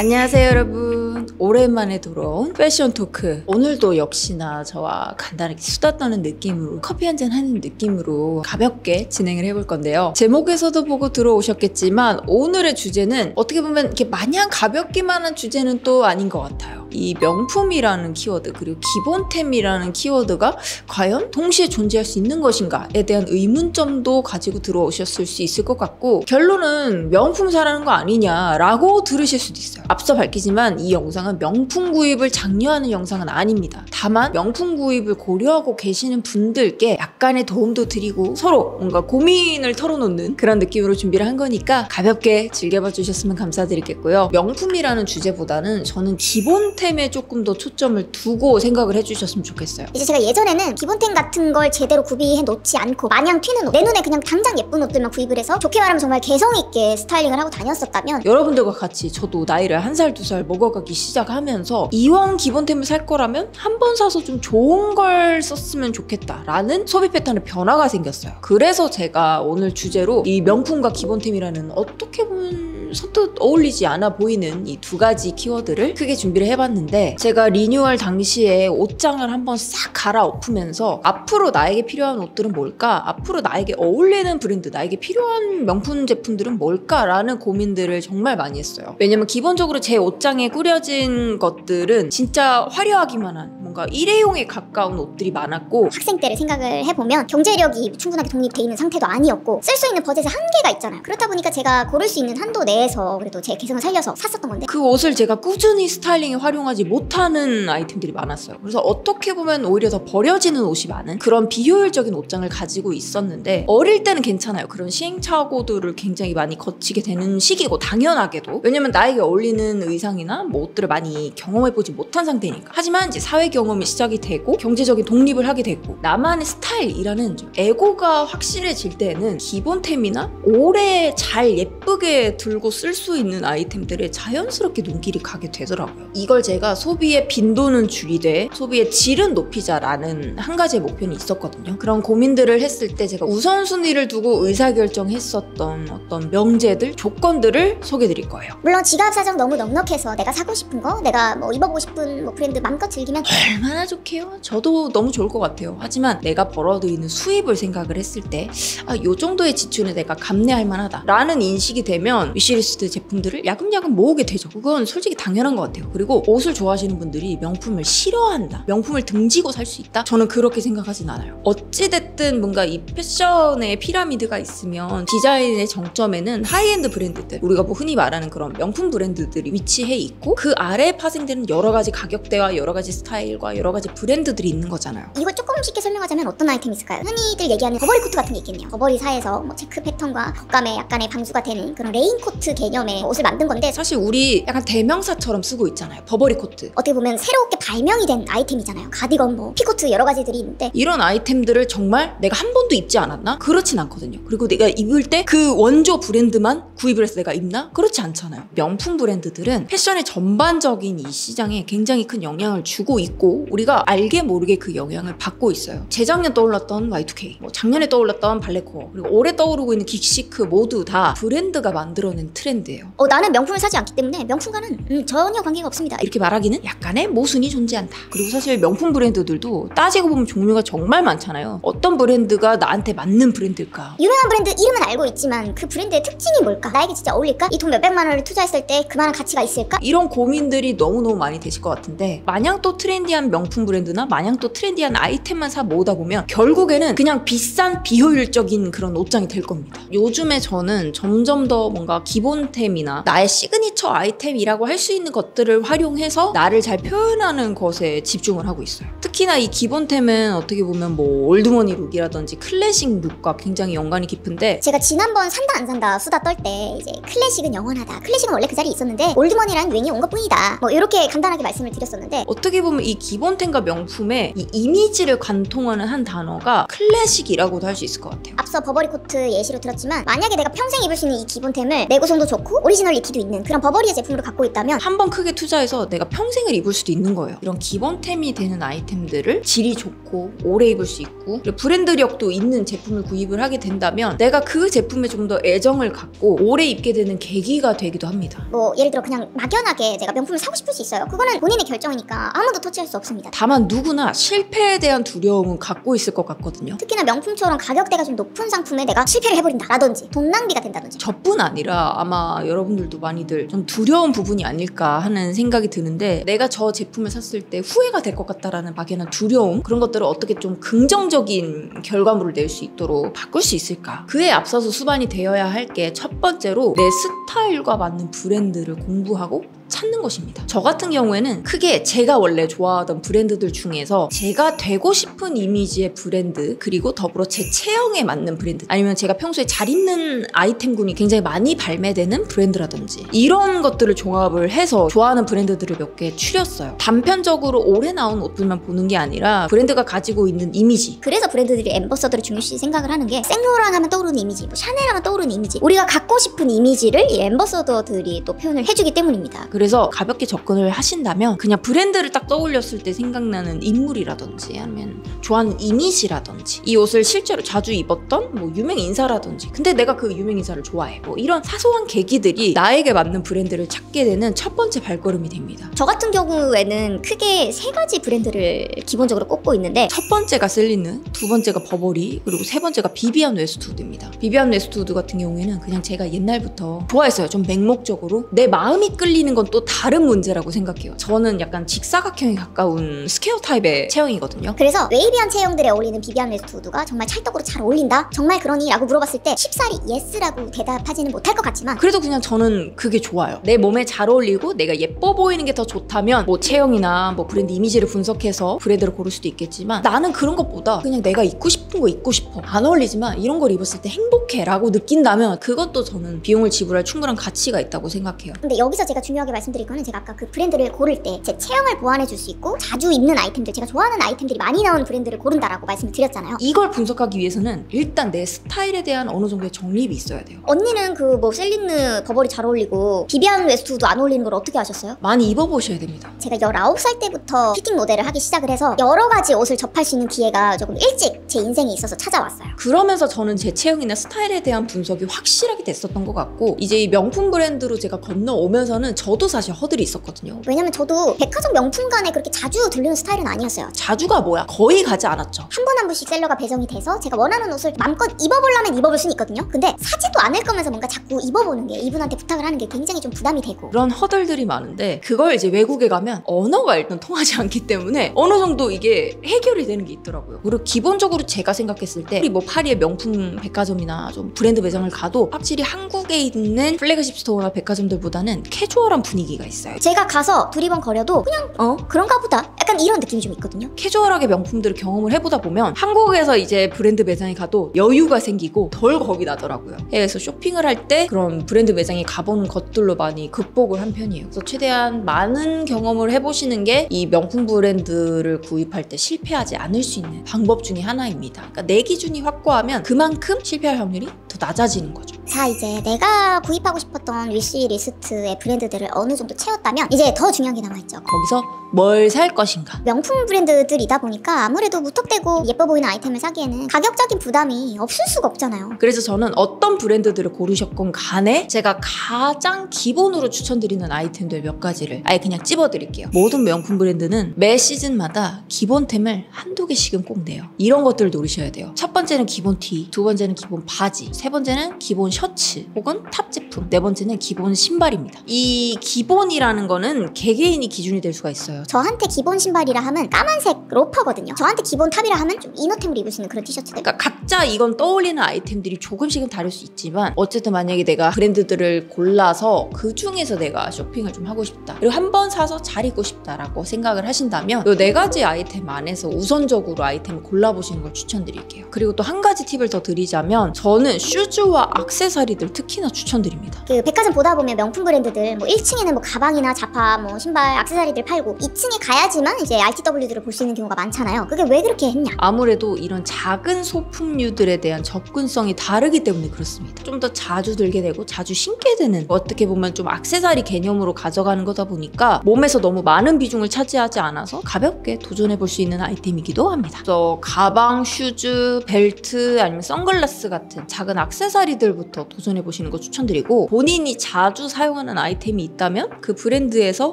안녕하세요 여러분. 오랜만에 돌아온 패션 토크. 오늘도 역시나 저와 간단하게 수다 떠는 느낌으로 커피 한 잔 하는 느낌으로 가볍게 진행을 해볼 건데요. 제목에서도 보고 들어오셨겠지만 오늘의 주제는 어떻게 보면 이렇게 마냥 가볍기만 한 주제는 또 아닌 것 같아요 이 명품이라는 키워드 그리고 기본템이라는 키워드가 과연 동시에 존재할 수 있는 것인가에 대한 의문점도 가지고 들어오셨을 수 있을 것 같고 결론은 명품 사라는 거 아니냐라고 들으실 수도 있어요. 앞서 밝히지만 이 영상은 명품 구입을 장려하는 영상은 아닙니다. 다만 명품 구입을 고려하고 계시는 분들께 약간의 도움도 드리고 서로 뭔가 고민을 털어놓는 그런 느낌으로 준비를 한 거니까 가볍게 즐겨봐 주셨으면 감사드리겠고요. 명품이라는 주제보다는 저는 기본 템에 조금 더 초점을 두고 생각을 해주셨으면 좋겠어요. 이제 제가 예전에는 기본템 같은 걸 제대로 구비해 놓지 않고 마냥 튀는 옷, 내 눈에 그냥 당장 예쁜 옷들만 구입을 해서 좋게 말하면 정말 개성 있게 스타일링을 하고 다녔었다면 여러분들과 같이 저도 나이를 한 살, 두 살 먹어가기 시작하면서 이왕 기본템을 살 거라면 한 번 사서 좀 좋은 걸 썼으면 좋겠다라는 소비 패턴의 변화가 생겼어요. 그래서 제가 오늘 주제로 이 명품과 기본템이라는 어떻게 보면 선뜻 어울리지 않아 보이는 이 두 가지 키워드를 크게 준비를 해봤는데 제가 리뉴얼 당시에 옷장을 한번 싹 갈아엎으면서 앞으로 나에게 필요한 옷들은 뭘까? 앞으로 나에게 어울리는 브랜드, 나에게 필요한 명품 제품들은 뭘까라는 고민들을 정말 많이 했어요. 왜냐면 기본적으로 제 옷장에 꾸려진 것들은 진짜 화려하기만 한 뭔가 일회용에 가까운 옷들이 많았고 학생 때를 생각을 해보면 경제력이 충분하게 독립돼 있는 상태도 아니었고 쓸 수 있는 버젯에 한계가 있잖아요. 그렇다 보니까 제가 고를 수 있는 한도 내에 서 그래도 제 개성을 살려서 샀었던 건데 그 옷을 제가 꾸준히 스타일링에 활용하지 못하는 아이템들이 많았어요. 그래서 어떻게 보면 오히려 더 버려지는 옷이 많은 그런 비효율적인 옷장을 가지고 있었는데 어릴 때는 괜찮아요. 그런 시행착오들을 굉장히 많이 거치게 되는 시기고 당연하게도 왜냐면 나에게 어울리는 의상이나 뭐 옷들을 많이 경험해보지 못한 상태니까. 하지만 이제 사회 경험이 시작이 되고 경제적인 독립을 하게 되고 나만의 스타일이라는 좀 에고가 확실해질 때는 기본템이나 오래 잘 예쁘게 들고 쓸 수 있는 아이템들에 자연스럽게 눈길이 가게 되더라고요. 이걸 제가 소비의 빈도는 줄이되 소비의 질은 높이자라는 한 가지의 목표는 있었거든요. 그런 고민들을 했을 때 제가 우선순위를 두고 의사결정했었던 어떤 명제들, 조건들을 소개드릴 거예요. 물론 지갑 사정 너무 넉넉해서 내가 사고 싶은 거 내가 뭐 입어보고 싶은 뭐 브랜드 맘껏 즐기면 얼마나 좋게요? 저도 너무 좋을 것 같아요. 하지만 내가 벌어들이는 수입을 생각을 했을 때, 아, 요 정도의 지출은 내가 감내할 만하다. 라는 인식이 되면 wish list 제품들을 야금야금 모으게 되죠. 그건 솔직히 당연한 것 같아요. 그리고 옷을 좋아하시는 분들이 명품을 싫어한다. 명품을 등지고 살 수 있다? 저는 그렇게 생각하진 않아요. 어찌됐든 뭔가 이 패션의 피라미드가 있으면 디자인의 정점에는 하이엔드 브랜드들, 우리가 뭐 흔히 말하는 그런 명품 브랜드들이 위치해 있고 그 아래에 파생되는 여러 가지 가격대와 여러 가지 스타일과 여러 가지 브랜드들이 있는 거잖아요. 이걸 조금 쉽게 설명하자면 어떤 아이템이 있을까요? 흔히들 얘기하는 버버리 코트 같은 게 있겠네요. 버버리사에서 뭐 체크 패턴과 겉감에 약간의 방수가 되는 그런 레인코트 개념의 옷을 만든 건데 사실 우리 약간 대명사처럼 쓰고 있잖아요. 버버리 코트. 어떻게 보면 새롭게 발명이 된 아이템이잖아요. 가디건, 뭐 피코트 여러 가지들이 있는데 이런 아이템들을 정말 내가 한 번도 입지 않았나? 그렇진 않거든요. 그리고 내가 입을 때 그 원조 브랜드만 구입을 해서 내가 입나? 그렇지 않잖아요. 명품 브랜드들은 패션의 전반적인 이 시장에 굉장히 큰 영향을 주고 있고 우리가 알게 모르게 그 영향을 받고 있어요. 재작년 떠올랐던 Y2K, 뭐 작년에 떠올랐던 balletcore, 그리고 올해 떠오르고 있는 geek chic 모두 다 브랜드가 만들어낸 트렌드예요. 어, 나는 명품을 사지 않기 때문에 명품과는 음, 전혀 관계가 없습니다. 이렇게 말하기는 약간의 모순이 존재한다. 그리고 사실 명품 브랜드들도 따지고 보면 종류가 정말 많잖아요. 어떤 브랜드가 나한테 맞는 브랜드일까? 유명한 브랜드 이름은 알고 있지만 그 브랜드의 특징이 뭘까? 나에게 진짜 어울릴까? 이 돈 몇백만 원을 투자했을 때 그만한 가치가 있을까? 이런 고민들이 너무너무 많이 되실 것 같은데 마냥 또 트렌디한 명품 브랜드나 마냥 또 트렌디한 아이템만 사 모으다 보면 결국에는 그냥 비싼 비효율적인 그런 옷장이 될 겁니다. 요즘에 저는 점점 더 뭔가 기본템이나 나의 시그니처 아이템이라고 할 수 있는 것들을 활용해서 나를 잘 표현하는 것에 집중을 하고 있어요. 특히나 이 기본템은 어떻게 보면 뭐 old money look이라든지 클래식 look과 굉장히 연관이 깊은데 제가 지난번 산다 안 산다 수다 떨 때 이제 클래식은 영원하다. 클래식은 원래 그 자리에 있었는데 old money란 왠이 온 것뿐이다. 뭐 이렇게 간단하게 말씀을 드렸었는데 어떻게 보면 이 기본템과 명품의 이 이미지를 관통하는 한 단어가 클래식이라고도 할 수 있을 것 같아요. 앞서 버버리 코트 예시로 들었지만 만약에 내가 평생 입을 수 있는 이 기본템을 내구 내구성도 좋고 originality도 있는 그런 버버리의 제품으로 갖고 있다면 한 번 크게 투자해서 내가 평생을 입을 수도 있는 거예요. 이런 기본템이 되는 아이템들을 질이 좋고 오래 입을 수 있고 브랜드력도 있는 제품을 구입을 하게 된다면 내가 그 제품에 좀 더 애정을 갖고 오래 입게 되는 계기가 되기도 합니다. 뭐 예를 들어 그냥 막연하게 내가 명품을 사고 싶을 수 있어요. 그거는 본인의 결정이니까 아무도 터치할 수 없습니다. 다만 누구나 실패에 대한 두려움은 갖고 있을 것 같거든요. 특히나 명품처럼 가격대가 좀 높은 상품에 내가 실패를 해버린다 라든지 돈 낭비가 된다든지 저뿐 아니라 아마 여러분들도 많이들 좀 두려운 부분이 아닐까 하는 생각이 드는데 내가 저 제품을 샀을 때 후회가 될 것 같다라는 막연한 두려움 그런 것들을 어떻게 좀 긍정적인 결과물을 낼 수 있도록 바꿀 수 있을까 그에 앞서서 수반이 되어야 할 게 첫 번째로 내 스타일과 맞는 브랜드를 공부하고 찾는 것입니다. 저 같은 경우에는 크게 제가 원래 좋아하던 브랜드들 중에서 제가 되고 싶은 이미지의 브랜드 그리고 더불어 제 체형에 맞는 브랜드 아니면 제가 평소에 잘 입는 아이템군이 굉장히 많이 발매 되는 브랜드라든지 이런 것들을 종합을 해서 좋아하는 브랜드들을 몇 개 추렸어요. 단편적으로 오래 나온 옷들만 보는 게 아니라 브랜드가 가지고 있는 이미지 그래서 브랜드들이 엠버서더를 중요시 생각을 하는 게 생로랑 하면 떠오르는 이미지 뭐 샤넬 하면 떠오르는 이미지 우리가 갖고 싶은 이미지를 이 엠버서더들이 또 표현을 해주기 때문입니다. 그래서 가볍게 접근을 하신다면 그냥 브랜드를 딱 떠올렸을 때 생각나는 인물이라든지 아니면 좋아하는 이미지라든지 이 옷을 실제로 자주 입었던 뭐 유명 인사라든지 근데 내가 그 유명 인사를 좋아해 뭐 이런 사소한 계기들이 나에게 맞는 브랜드를 찾게 되는 첫 번째 발걸음이 됩니다. 저 같은 경우에는 크게 세 가지 브랜드를 기본적으로 꼽고 있는데 첫 번째가 셀린느, 두 번째가 버버리, 그리고 세 번째가 비비안 웨스트우드입니다. 비비안 웨스트우드 같은 경우에는 그냥 제가 옛날부터 좋아했어요. 좀 맹목적으로. 내 마음이 끌리는 건 또 다른 문제라고 생각해요. 저는 약간 직사각형에 가까운 square 타입의 체형이거든요. 그래서 wavy한 체형들에 어울리는 비비안 웨스트우드가 정말 찰떡으로 잘 어울린다? 정말 그러니? 라고 물어봤을 때 쉽사리 yes라고 대답하지는 못할 것 같지만 그래도 그냥 저는 그게 좋아요. 내 몸에 잘 어울리고 내가 예뻐 보이는 게 더 좋다면 뭐 체형이나 뭐 브랜드 이미지를 분석해서 브랜드를 고를 수도 있겠지만 나는 그런 것보다 그냥 내가 입고 싶은 거 입고 싶어. 안 어울리지만 이런 걸 입었을 때 행복해 라고 느낀다면 그것도 저는 비용을 지불할 충분한 가치가 있다고 생각해요. 근데 여기서 제가 중요하게 말씀드릴 거는 제가 아까 그 브랜드를 고를 때 제 체형을 보완해 줄 수 있고 자주 입는 아이템들 제가 좋아하는 아이템들이 많이 나온 브랜드를 고른다라고 말씀을 드렸잖아요 이걸 분석하기 위해서는 일단 내 스타일에 대한 어느 정도의 정립이 있어야 돼요. 언니는 그 뭐 셀린느 버버리 잘 어울리고 비비안 웨스트우드 안 어울리는 걸 어떻게 아셨어요? 많이 입어보셔야 됩니다. 제가 19살 때부터 피팅 모델을 하기 시작을 해서 여러 가지 옷을 접할 수 있는 기회가 조금 일찍 제 인생에 있어서 찾아왔어요 그러면서 저는 제 체형이나 스타일에 대한 분석이 확실하게 됐었던 것 같고 이제 이 명품 브랜드로 제가 건너오면서는 저도 사실 허들이 있었거든요. 왜냐면 저도 백화점 명품관에 그렇게 자주 들르는 스타일은 아니었어요 자주가 뭐야? 거의 가지 않았죠. 한 번 한 번씩 셀러가 배정이 돼서 제가 원하는 옷을 마음껏 입어보려면 입어볼 수는 있거든요 근데 사지도 않을 거면서 뭔가 자꾸 입어보는 게 이분한테 부탁을 하는 게 굉장히 좀 부담이 되고 그런 허들들이 많은데 그걸 이제 외국에 가면 언어가 일단 통하지 않기 때문에 어느 정도 이게 해결이 되는 게 있더라고요. 그리고 기본적으로 제가 생각했을 때 우리 뭐 파리의 명품 백화점이나 좀 브랜드 매장을 가도 확실히 한국에 있는 flagship store나 백화점들보다는 캐주얼한 분위기가 있어요. 제가 가서 두리번거려도 그냥 어 그런가 보다 약간 이런 느낌이 좀 있거든요 캐주얼하게 명품들을 경험을 해보다 보면 한국에서 이제 브랜드 매장에 가도 여유가 생기고 덜 겁이 나더라고요. 해외에서 쇼핑을 할 때 그런 브랜드 매장에 가보는 것들로 많이 극복을 한 편이에요. 그래서 최대한 많은 경험을 해보시는 게 이 명품 브랜드를 구입할 때 실패하지 않을 수 있는 방법 중에 하나입니다. 그러니까 내 기준이 확고하면 그만큼 실패할 확률이 더 낮아지는 거죠. 자 이제 내가 구입하고 싶었던 wish list의 브랜드들을 어느 정도 채웠다면 이제 더 중요한 게 남아있죠 거기서 뭘 살 것인가? 명품 브랜드들이다 보니까 아무래도 무턱대고 예뻐 보이는 아이템을 사기에는 가격적인 부담이 없을 수가 없잖아요 그래서 저는 어떤 브랜드들을 고르셨건 간에 제가 가장 기본으로 추천드리는 아이템들 몇 가지를 아예 그냥 찝어드릴게요. 모든 명품 브랜드는 매 시즌마다 기본템을 한두 개씩은 꼭 내요. 이런 것들을 노리셔야 돼요. 첫 번째는 기본 티, 두 번째는 기본 바지, 세 번째는 기본 셔츠 혹은 top 제품, 네 번째는 기본 신발입니다. 이 기본이라는 거는 개개인이 기준이 될 수가 있어요. 저한테 기본 신발이라 하면 까만색 로퍼거든요 저한테 기본 top이라 하면 좀 inner템으로 입을 수 있는 그런 티셔츠들 그러니까 각자 이건 떠올리는 아이템들이 조금씩은 다를 수 있지만 어쨌든 만약에 내가 브랜드들을 골라서 그 중에서 내가 쇼핑을 좀 하고 싶다 그리고 한 번 사서 잘 입고 싶다라고 생각을 하신다면 이 네 가지 아이템 안에서 우선적으로 아이템을 골라보시는 걸 추천드릴게요 그리고 또 한 가지 팁을 더 드리자면 저는 슈즈와 악세사리들 특히나 추천드립니다. 그 백화점 보다 보면 명품 브랜드들 뭐 1층에는 뭐 가방이나 잡화, 뭐 신발, 액세서리들 팔고 2층에 가야지만 이제 RTW들을 볼 수 있는 경우가 많잖아요. 그게 왜 그렇게 했냐? 아무래도 이런 작은 소품류들에 대한 접근성이 다르기 때문에 그렇습니다. 좀 더 자주 들게 되고 자주 신게 되는 어떻게 보면 좀 악세사리 개념으로 가져가는 거다 보니까 몸에서 너무 많은 비중을 차지하지 않아서 가볍게 도전해 볼 수 있는 아이템이기도 합니다. 그래서 가방, 슈즈, 벨트 아니면 선글라스 같은 작은 악세사리들부터 도전해 보시는 거 추천드리고 본인이 자주 사용하는 아이템이 있다면 그 브랜드에서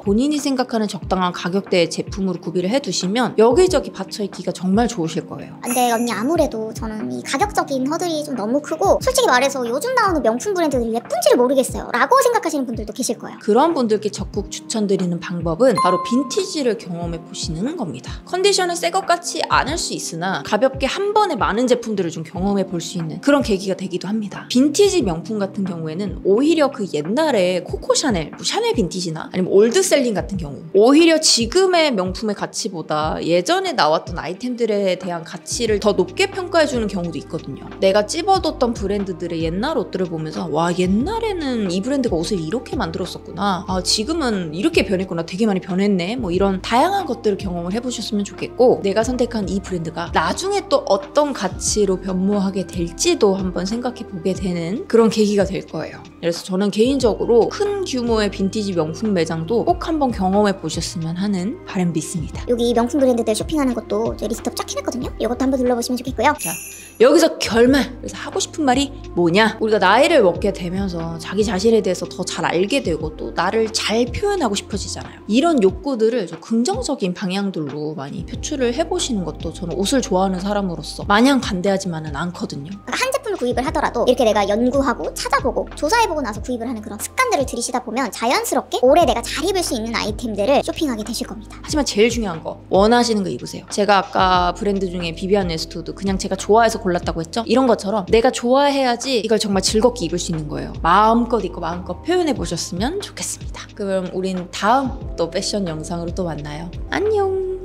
본인이 생각하는 적당한 가격대의 제품으로 구비를 해두시면 여기저기 받쳐 입기가 정말 좋으실 거예요. 근데 언니 아무래도 저는 이 가격적인 허들이 좀 너무 크고 솔직히 말해서 요즘 나오는 명품 브랜드들이 예쁜지를 모르겠어요. 라고 생각하시는 분들도 계실 거예요. 그런 분들께 적극 추천드리는 방법은 바로 빈티지를 경험해 보시는 겁니다. 컨디션은 새 것 같지 않을 수 있으나 가볍게 한 번에 많은 제품 들을 좀 경험해 볼 수 있는 그런 계기가 되기도 합니다. 빈티지 명품 같은 경우에는 오히려 그 옛날에 코코 샤넬, 뭐 샤넬 빈티지나 아니면 old Celine 같은 경우 오히려 지금의 명품의 가치보다 예전에 나왔던 아이템들에 대한 가치를 더 높게 평가해 주는 경우도 있거든요. 내가 찝어뒀던 브랜드들의 옛날 옷들을 보면서 와 옛날에는 이 브랜드가 옷을 이렇게 만들었었구나. 아 지금은 이렇게 변했구나. 되게 많이 변했네. 뭐 이런 다양한 것들을 경험을 해보셨으면 좋겠고 내가 선택한 이 브랜드가 나중에 또 어떤 가치 로 변모하게 될지도 한번 생각해 보게 되는 그런 계기가 될 거예요. 그래서 저는 개인적으로 큰 규모의 빈티지 명품 매장도 꼭 한번 경험해 보셨으면 하는 바람도 있습니다. 여기 명품 브랜드들 쇼핑하는 것도 제 list up 쫙 해놨거든요. 이것도 한번 눌러보시면 좋겠고요. 여기서 결말. 그래서 하고 싶은 말이 뭐냐? 우리가 나이를 먹게 되면서 자기 자신에 대해서 더 잘 알게 되고 또 나를 잘 표현하고 싶어지잖아요. 이런 욕구들을 좀 긍정적인 방향들로 많이 표출을 해보시는 것도 저는 옷을 좋아하는 사람으로서 마냥 반대하지만은 않거든요. 한 제품을 구입을 하더라도 이렇게 내가 연구하고 찾아보고 조사해보고 나서 구입을 하는 그런 습관들을 들이시다 보면 자연스럽게 올해 내가 잘 입을 수 있는 아이템들을 쇼핑하게 되실 겁니다. 하지만 제일 중요한 거 원하시는 거 입으세요. 제가 아까 브랜드 중에 비비안 웨스트도 그냥 제가 좋아해서 골랐다고 했죠. 이런 것처럼 내가 좋아해야지 이걸 정말 즐겁게 입을 수 있는 거예요. 마음껏 입고 마음껏 표현해 보셨으면 좋겠습니다. 그럼 우린 다음 또 패션 영상으로 또 만나요. 안녕.